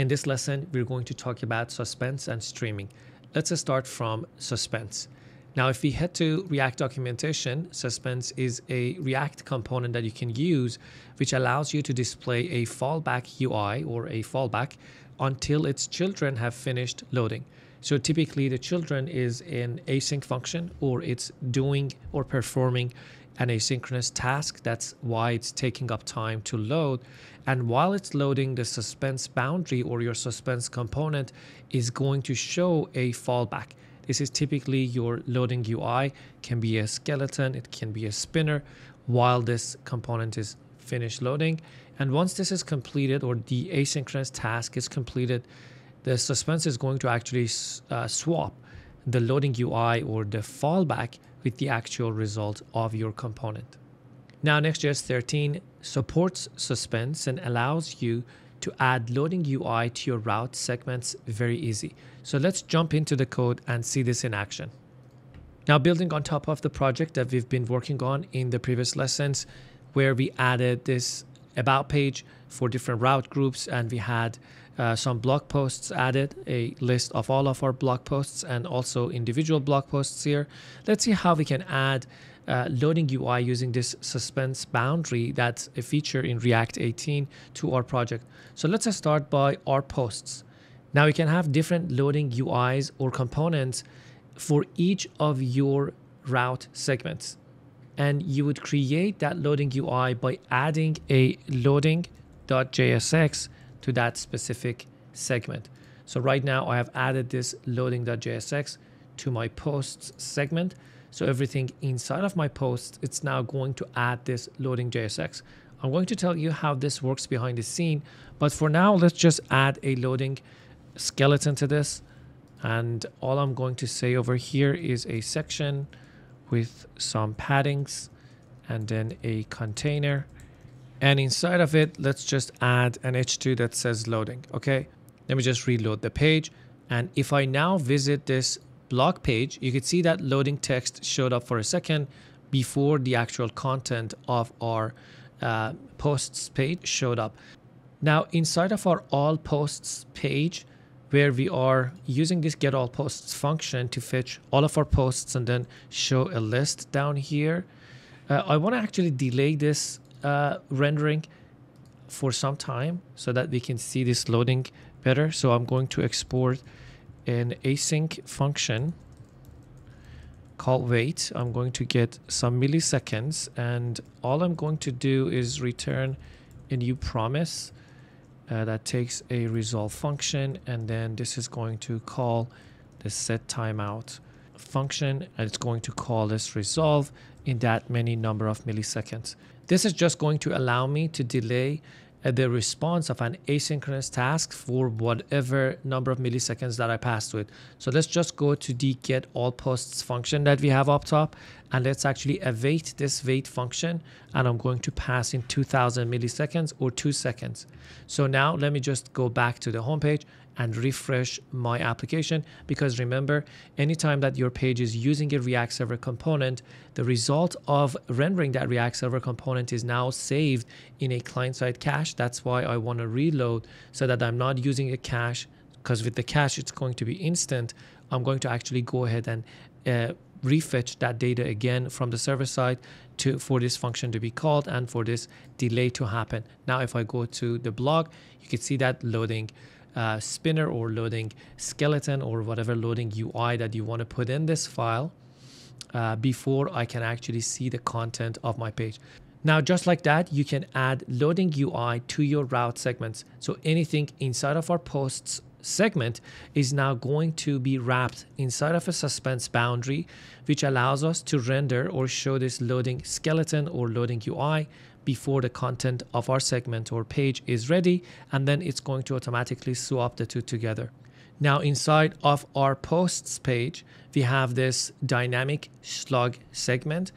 In this lesson, we're going to talk about suspense and streaming. Let's start from suspense. Now, if we head to React documentation, suspense is a React component that you can use, which allows you to display a fallback UI or a fallback until its children have finished loading. So typically the children is in async function or it's doing or performing an asynchronous task. That's why it's taking up time to load. And while it's loading, the suspense boundary or your suspense component is going to show a fallback. This is typically your loading UI, can be a skeleton, it can be a spinner, while this component is finished loading. And once this is completed or the asynchronous task is completed, the suspense is going to actually uh, swap the loading UI or the fallback with the actual result of your component. Now Next.js 13 supports suspense and allows you to add loading UI to your route segments very easy. So let's jump into the code and see this in action. Now building on top of the project that we've been working on in the previous lessons where we added this about page for different route groups and we had uh, some blog posts added, a list of all of our blog posts and also individual blog posts here. Let's see how we can add uh, loading UI using this suspense boundary that's a feature in React 18 to our project. So let's start by our posts. Now you can have different loading UIs or components for each of your route segments. And you would create that loading UI by adding a loading.jsx to that specific segment. So right now I have added this loading.jsx to my posts segment. So everything inside of my posts, it's now going to add this loading.jsx. I'm going to tell you how this works behind the scene, but for now, let's just add a loading skeleton to this. And all I'm going to say over here is a section with some paddings and then a container and inside of it, let's just add an H2 that says loading. Okay, let me just reload the page. And if I now visit this blog page, you can see that loading text showed up for a second before the actual content of our uh, posts page showed up. Now, inside of our all posts page, where we are using this get all posts function to fetch all of our posts and then show a list down here. Uh, I want to actually delay this uh, rendering for some time so that we can see this loading better. So I'm going to export an async function called wait. I'm going to get some milliseconds and all I'm going to do is return a new promise uh, that takes a resolve function and then this is going to call the set timeout function and it's going to call this resolve in that many number of milliseconds. This is just going to allow me to delay uh, the response of an asynchronous task for whatever number of milliseconds that I pass to it. So let's just go to the get all posts function that we have up top and let's actually await this wait function and I'm going to pass in 2000 milliseconds or two seconds. So now let me just go back to the home page and refresh my application. Because remember anytime that your page is using a react server component the result of rendering that react server component is now saved in a client-side cache. That's why i want to reload so that i'm not using a cache because with the cache it's going to be instant. I'm going to actually go ahead and uh, refetch that data again from the server side to for this function to be called and for this delay to happen. Now if i go to the blog you can see that loading uh, spinner or loading skeleton or whatever loading UI that you want to put in this file uh, before I can actually see the content of my page. Now, just like that, you can add loading UI to your route segments. So anything inside of our posts segment is now going to be wrapped inside of a suspense boundary, which allows us to render or show this loading skeleton or loading UI before the content of our segment or page is ready, and then it's going to automatically swap the two together. Now inside of our posts page, we have this dynamic slug segment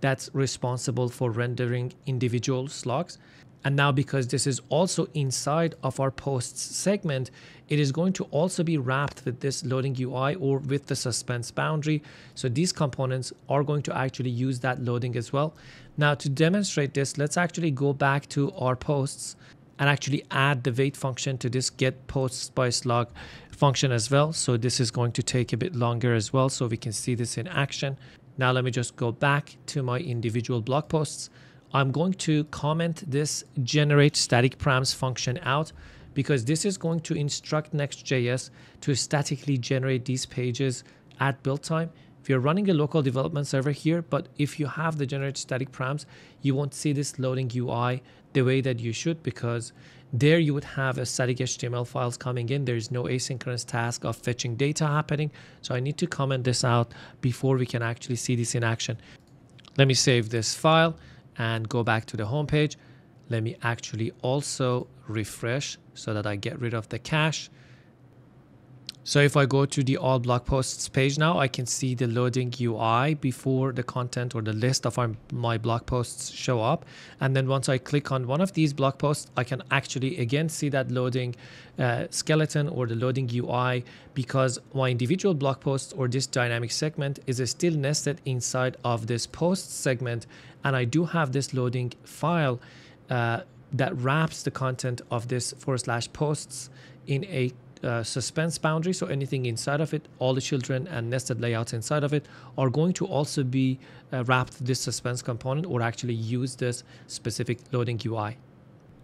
that's responsible for rendering individual slugs. And now because this is also inside of our posts segment, it is going to also be wrapped with this loading UI or with the suspense boundary. So these components are going to actually use that loading as well. Now to demonstrate this, let's actually go back to our posts and actually add the wait function to this get posts by slug function as well. So this is going to take a bit longer as well. So we can see this in action. Now let me just go back to my individual blog posts. I'm going to comment this generate static params function out because this is going to instruct Next.js to statically generate these pages at build time. If you're running a local development server here, but if you have the generate static params, you won't see this loading UI the way that you should because there you would have a static HTML files coming in. There's no asynchronous task of fetching data happening. So I need to comment this out before we can actually see this in action. Let me save this file and go back to the home page. Let me actually also refresh so that I get rid of the cache. So if I go to the all blog posts page now, I can see the loading UI before the content or the list of my blog posts show up. And then once I click on one of these blog posts, I can actually again see that loading uh, skeleton or the loading UI because my individual blog post or this dynamic segment is still nested inside of this post segment. And I do have this loading file uh, that wraps the content of this forward slash posts in a uh, suspense boundary. So anything inside of it, all the children and nested layouts inside of it are going to also be uh, wrapped this suspense component or actually use this specific loading UI.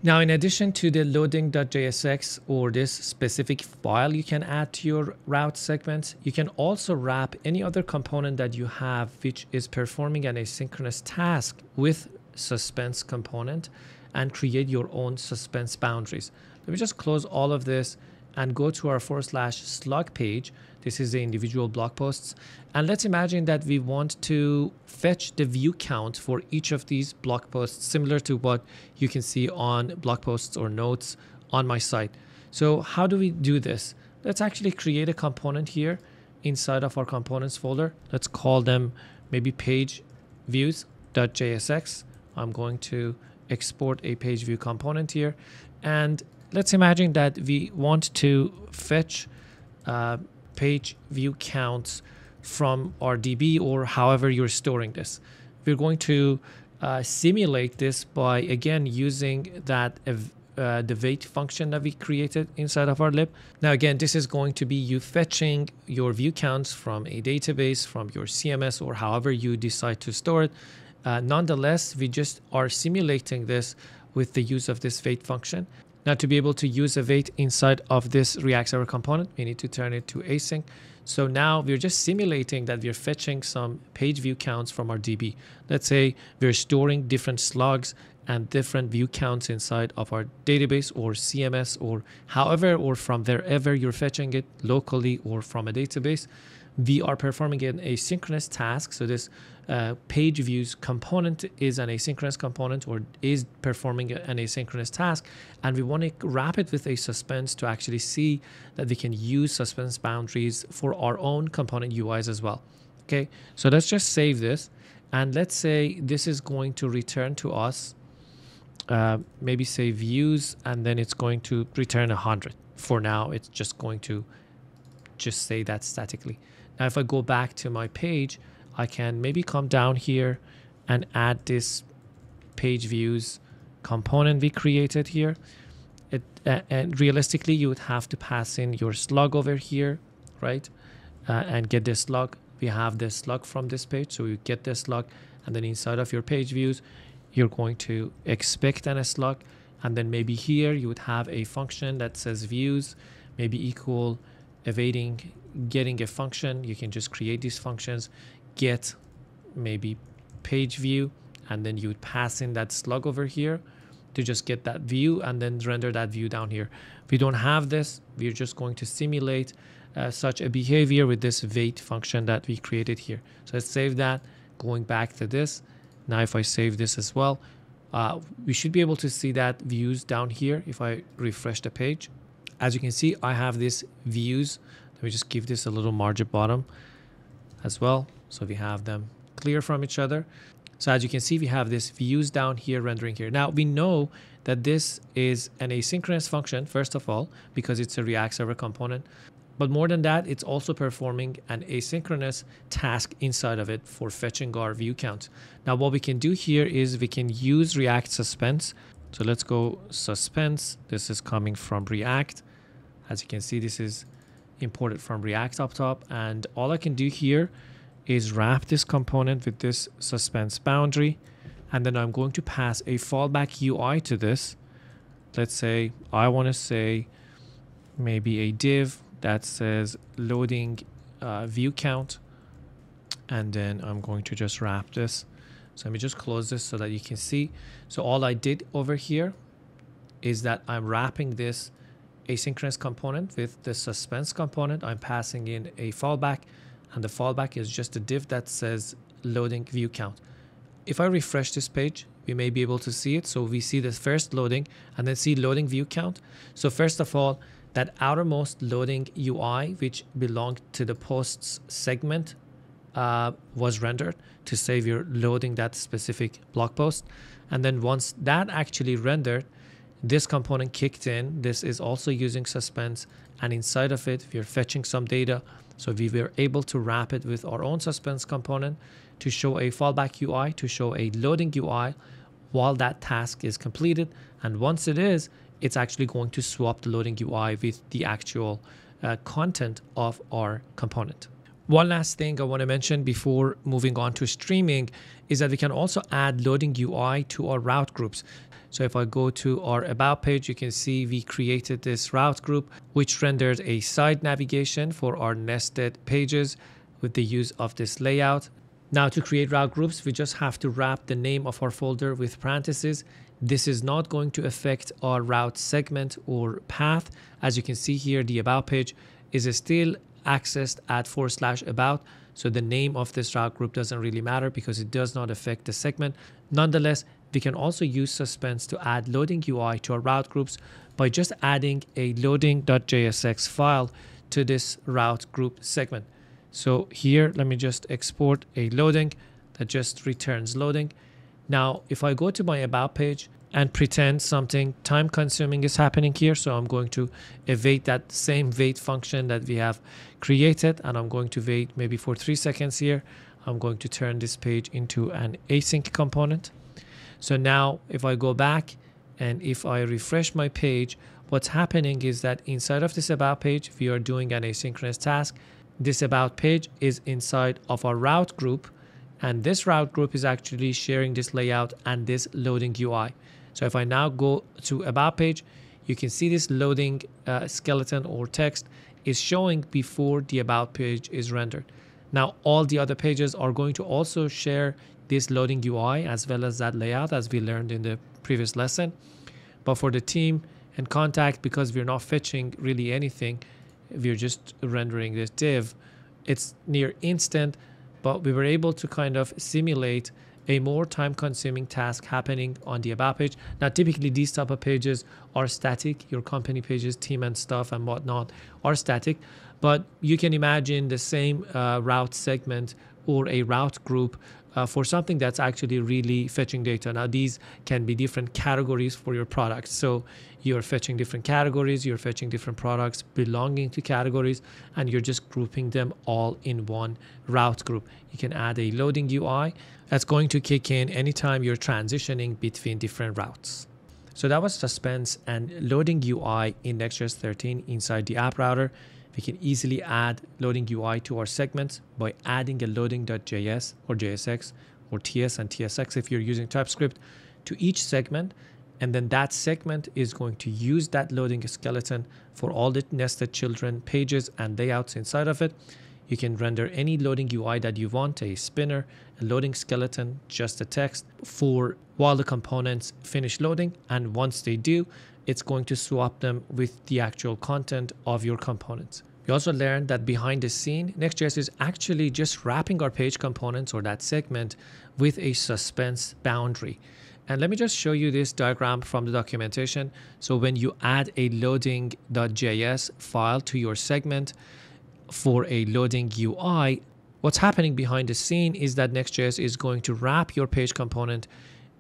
Now, in addition to the loading.jsx or this specific file you can add to your route segments, you can also wrap any other component that you have which is performing an asynchronous task with suspense component and create your own suspense boundaries. Let me just close all of this and go to our forward slash slug page. This is the individual blog posts. And let's imagine that we want to fetch the view count for each of these blog posts, similar to what you can see on blog posts or notes on my site. So how do we do this? Let's actually create a component here inside of our components folder. Let's call them maybe page views.jsx. I'm going to export a page view component here. And let's imagine that we want to fetch uh, page view counts from our DB or however you're storing this. We're going to uh, simulate this by again using that uh, the wait function that we created inside of our lib. Now again, this is going to be you fetching your view counts from a database, from your CMS or however you decide to store it. Uh, nonetheless, we just are simulating this with the use of this wait function. Now to be able to use await inside of this React server component, we need to turn it to async. So now we're just simulating that we're fetching some page view counts from our DB. Let's say we're storing different slugs and different view counts inside of our database or CMS or however or from wherever you're fetching it locally or from a database we are performing an asynchronous task. So this uh, page views component is an asynchronous component or is performing an asynchronous task. And we want to wrap it with a suspense to actually see that we can use suspense boundaries for our own component UIs as well. Okay, so let's just save this. And let's say this is going to return to us, uh, maybe say views, and then it's going to return 100. For now, it's just going to just say that statically. Now, if I go back to my page, I can maybe come down here and add this page views component we created here. It, uh, and realistically, you would have to pass in your slug over here, right? Uh, and get this slug. We have this slug from this page. So you get this slug and then inside of your page views, you're going to expect an slug. And then maybe here you would have a function that says views, maybe equal awaiting getting a function you can just create these functions get maybe page view and then you would pass in that slug over here to just get that view and then render that view down here. If we don't have this we're just going to simulate uh, such a behavior with this wait function that we created here. So let's save that. Going back to this. Now if I save this as well uh, we should be able to see that views down here if I refresh the page. As you can see I have this views me just give this a little margin bottom as well. So we have them clear from each other. So as you can see, we have this views down here rendering here. Now we know that this is an asynchronous function, first of all, because it's a React server component. But more than that, it's also performing an asynchronous task inside of it for fetching our view count. Now what we can do here is we can use React Suspense So let's go suspense. This is coming from React. As you can see, this is imported from React up top. And all I can do here is wrap this component with this suspense boundary. And then I'm going to pass a fallback UI to this. Let's say I want to say maybe a div that says loading uh, view count. And then I'm going to just wrap this. So let me just close this so that you can see. So all I did over here is that I'm wrapping this asynchronous component with the suspense component. I'm passing in a fallback and the fallback is just a div that says loading view count. If I refresh this page, we may be able to see it. So we see the first loading and then see loading view count. So first of all, that outermost loading UI, which belonged to the posts segment, uh, was rendered to save your loading that specific blog post. And then once that actually rendered, this component kicked in. This is also using suspense. And inside of it, we're fetching some data. So we were able to wrap it with our own suspense component to show a fallback UI, to show a loading UI while that task is completed. And once it is, it's actually going to swap the loading UI with the actual uh, content of our component. One last thing I want to mention before moving on to streaming is that we can also add loading UI to our route groups. So if I go to our about page, you can see we created this route group, which rendered a side navigation for our nested pages with the use of this layout. Now to create route groups, we just have to wrap the name of our folder with parentheses. This is not going to affect our route segment or path. As you can see here, the about page is still accessed at forward slash about. So the name of this route group doesn't really matter because it does not affect the segment. Nonetheless, we can also use Suspense to add loading UI to our route groups by just adding a loading.jsx file to this route group segment. So here, let me just export a loading that just returns loading. Now, if I go to my about page, and pretend something time consuming is happening here. So I'm going to await that same wait function that we have created and I'm going to wait maybe for three seconds here. I'm going to turn this page into an async component. So now if I go back and if I refresh my page, what's happening is that inside of this about page, we are doing an asynchronous task. This about page is inside of our route group and this route group is actually sharing this layout and this loading UI. So if I now go to about page, you can see this loading uh, skeleton or text is showing before the about page is rendered. Now all the other pages are going to also share this loading UI as well as that layout as we learned in the previous lesson. But for the team and contact, because we're not fetching really anything, we're just rendering this div, it's near instant, but we were able to kind of simulate a more time consuming task happening on the about page. Now, typically these type of pages are static. Your company pages, team and stuff and whatnot are static, but you can imagine the same uh, route segment or a route group uh, for something that's actually really fetching data. Now, these can be different categories for your products. So you're fetching different categories, you're fetching different products belonging to categories, and you're just grouping them all in one route group. You can add a loading UI that's going to kick in anytime you're transitioning between different routes. So that was suspense and loading UI in Next.js 13 inside the app router. We can easily add loading UI to our segments by adding a loading.js or JSX or TS and TSX if you're using TypeScript to each segment. And then that segment is going to use that loading skeleton for all the nested children pages and layouts inside of it. You can render any loading UI that you want, a spinner, a loading skeleton, just a text for while the components finish loading. And once they do, it's going to swap them with the actual content of your components. We also learned that behind the scene, Next.js is actually just wrapping our page components or that segment with a suspense boundary. And let me just show you this diagram from the documentation. So when you add a loading.js file to your segment for a loading UI, what's happening behind the scene is that Next.js is going to wrap your page component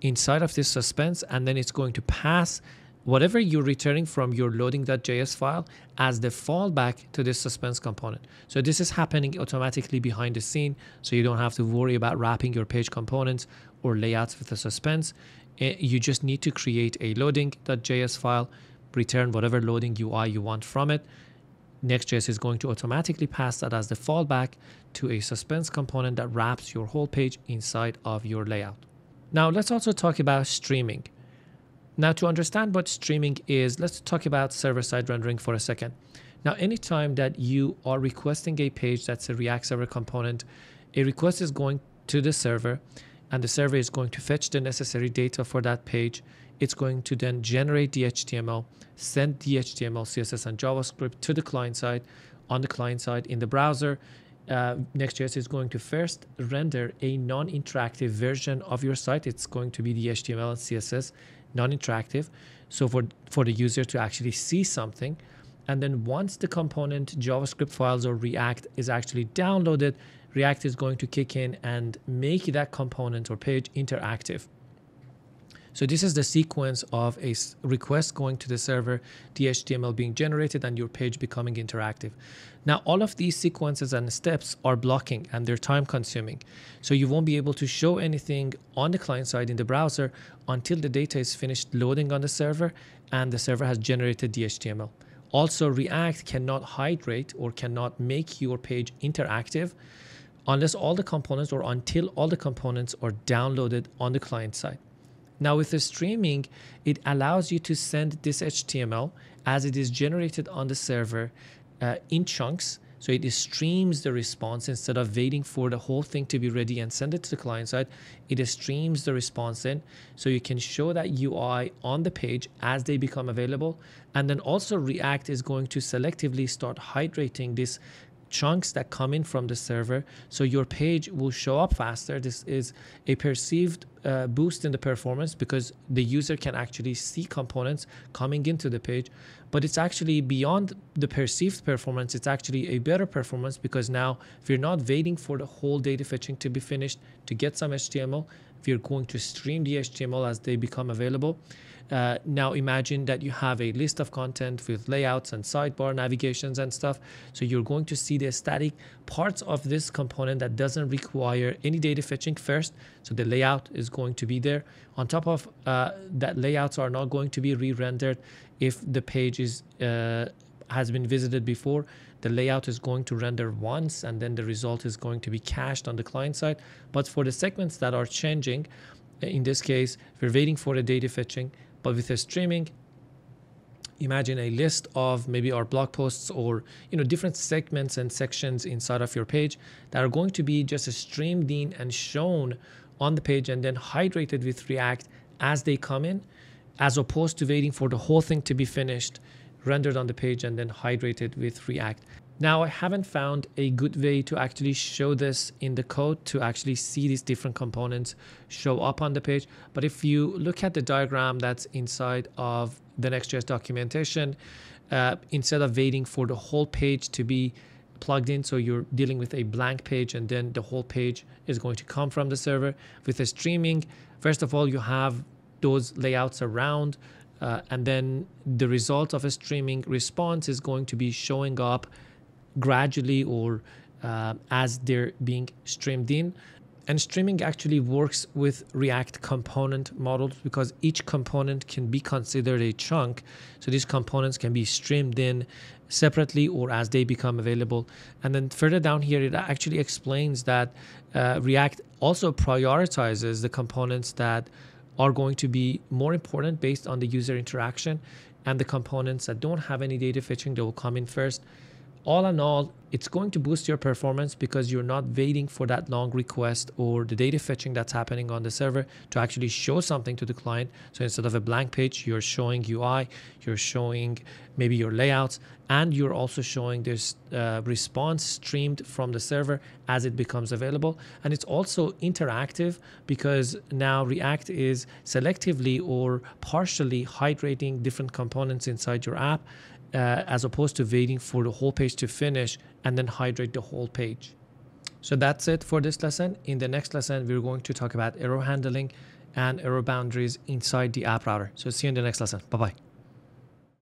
inside of this suspense and then it's going to pass whatever you're returning from your loading.js file as the fallback to this suspense component. So this is happening automatically behind the scene, so you don't have to worry about wrapping your page components or layouts with a suspense. Eh, you just need to create a loading.js file, return whatever loading UI you want from it. Next.js is going to automatically pass that as the fallback to a suspense component that wraps your whole page inside of your layout. Now let's also talk about streaming. Now to understand what streaming is, let's talk about server-side rendering for a second. Now anytime that you are requesting a page that's a React server component, a request is going to the server and the server is going to fetch the necessary data for that page. It's going to then generate the HTML, send the HTML, CSS, and JavaScript to the client side. On the client side in the browser, uh, Next.js is going to first render a non-interactive version of your site. It's going to be the HTML and CSS non-interactive, so for for the user to actually see something. And then once the component JavaScript files or React is actually downloaded, React is going to kick in and make that component or page interactive. So this is the sequence of a request going to the server, the HTML being generated, and your page becoming interactive. Now, all of these sequences and steps are blocking and they're time consuming. So you won't be able to show anything on the client side in the browser until the data is finished loading on the server and the server has generated the HTML. Also, React cannot hydrate or cannot make your page interactive unless all the components or until all the components are downloaded on the client side. Now with the streaming, it allows you to send this HTML as it is generated on the server uh, in chunks. So it streams the response instead of waiting for the whole thing to be ready and send it to the client side. It streams the response in so you can show that UI on the page as they become available. And then also React is going to selectively start hydrating this chunks that come in from the server so your page will show up faster. This is a perceived uh, boost in the performance because the user can actually see components coming into the page but it's actually beyond the perceived performance. It's actually a better performance because now if you're not waiting for the whole data fetching to be finished to get some html if you're going to stream the html as they become available uh, now imagine that you have a list of content with layouts and sidebar navigations and stuff. So you're going to see the static parts of this component that doesn't require any data fetching first. So the layout is going to be there. On top of uh, that, layouts are not going to be re-rendered if the page is uh, has been visited before the layout is going to render once and then the result is going to be cached on the client side but for the segments that are changing in this case we're waiting for the data fetching but with streaming, imagine a list of maybe our blog posts or you know different segments and sections inside of your page that are going to be just streamed in and shown on the page and then hydrated with React as they come in, as opposed to waiting for the whole thing to be finished, rendered on the page and then hydrated with React. Now, I haven't found a good way to actually show this in the code to actually see these different components show up on the page. But if you look at the diagram that's inside of the Next.js documentation, uh, instead of waiting for the whole page to be plugged in, so you're dealing with a blank page and then the whole page is going to come from the server. With the streaming, first of all, you have those layouts around uh, and then the result of a streaming response is going to be showing up gradually or uh, as they're being streamed in. And streaming actually works with React component models because each component can be considered a chunk. So these components can be streamed in separately or as they become available. And then further down here, it actually explains that uh, React also prioritizes the components that are going to be more important based on the user interaction and the components that don't have any data fetching, they will come in first all in all, it's going to boost your performance because you're not waiting for that long request or the data fetching that's happening on the server to actually show something to the client. So instead of a blank page, you're showing UI, you're showing maybe your layouts, and you're also showing this uh, response streamed from the server as it becomes available. And it's also interactive because now React is selectively or partially hydrating different components inside your app uh, as opposed to waiting for the whole page to finish and then hydrate the whole page. So that's it for this lesson. In the next lesson, we're going to talk about error handling and error boundaries inside the app router. So see you in the next lesson. Bye-bye.